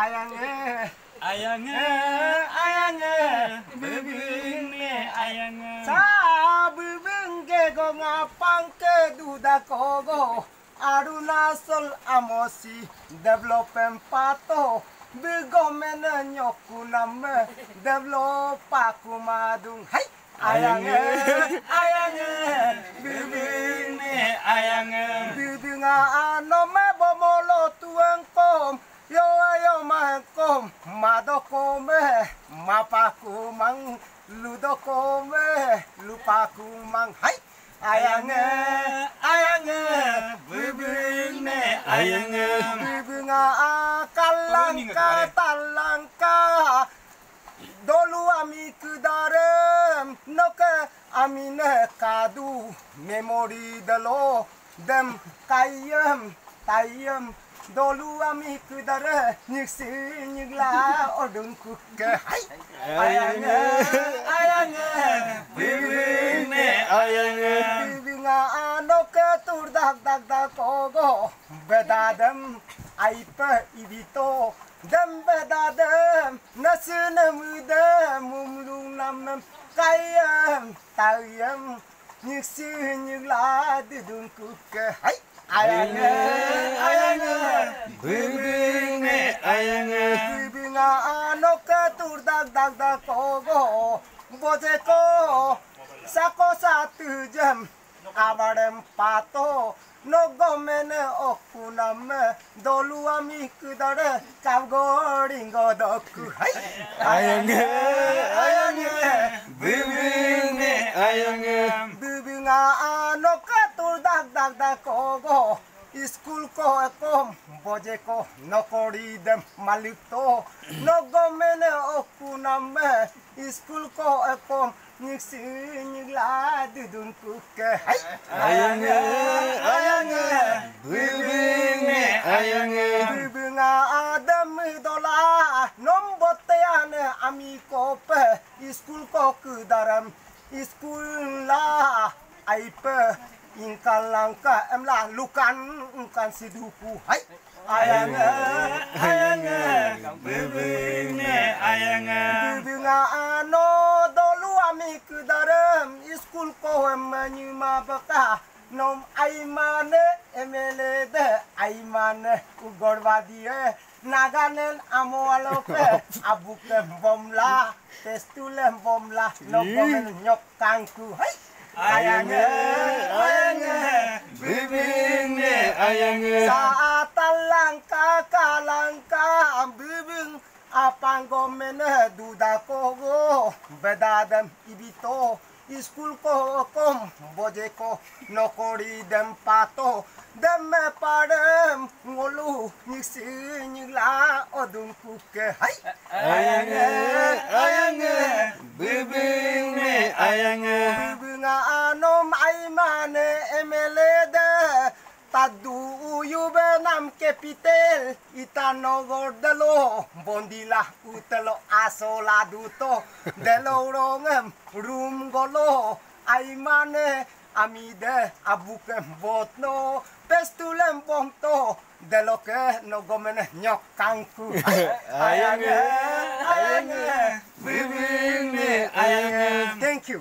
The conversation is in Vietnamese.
ayangnya ayangnya ayangnya bebingnya ayangnya sa bibing ke go ngapang ke duda ko go arunasol amosi development pato bigomen nyoku namme develop aku madung hai ayangnya ayangnya bebingnya ayangnya bibinga ano ma kom madoko me mapaku mang ludoko me lupaku mang hai! Ayangnya ayangnya bebingnya ayangnya bibinga kalangka talangka. Dolu ami kudarem noke amine kadu. Memori dalo dem kayem tayem dolu ami kudare nyiksi nyigla odun kuke hai ayangnya ayangnya bebingnya ayangnya bibinga anoke tur dak dak dak kogo bedadem aipe ibito dem bedadem nasune mude mumlung nam kayam tayam nyiksi nyigla didun kuke hai ayangnya ayangnya bebingnya ayangnya bibinga anoke tur dak dak kogo boje ko sako satu jam abarem pato no gomene okuname dolu ami kudare kavgoringo doku hai ayangnya ayangnya bebingnya ayangnya bibinga anoke tur dak dak dak kogo school কো বজে কো নকরি দে মালিক তো নগমেনে অকু নামে স্কুল কো কম নিক্সি নিগলা দুদুন কুকে আয়ঙ্গে আয়ঙ্গে বিবিনে আয়ঙ্গে বিবিনা আদম দলা নম্বতে আনে আমি কোপে স্কুল কো কুদারাম স্কুল লা আইপে in kan langka em la lukan kan siduku hai ayang ayang bibinge ayang bibinga ano dolu ami kudaram school ko manyu ma baka. Nom aimane emele de aimane ugorwadie নাগানেন আমোয়ালোকে আবুকে বমলা তেস্তুলে nyok নকমেন নকাঙ্কু হাই আয়াঙ্গে bebingnya ayangnya Saat langka kalangka bibing apang gomene duda kogo bedadem ibito school ko kom boje ko nokori dem pato dem me padem ngolu niksi nyigla odun kuke. Hai! Ayangnya ayangnya bebingnya ayangnya bibinga anom aimane emelede tadu তাত নাম কেপিটেল ইটা নগর দেলো বন্দিলা উতল আসলা দুত দেল রং রুম গল আই মানে আমি দে আবুকে বতন পেস্তুলেম বন্ত দেলকে নগমেন নক কাঙ্কু আয়ঙ্গে আয়ঙ্গে আয়ঙ্গে থ্যাংক ইউ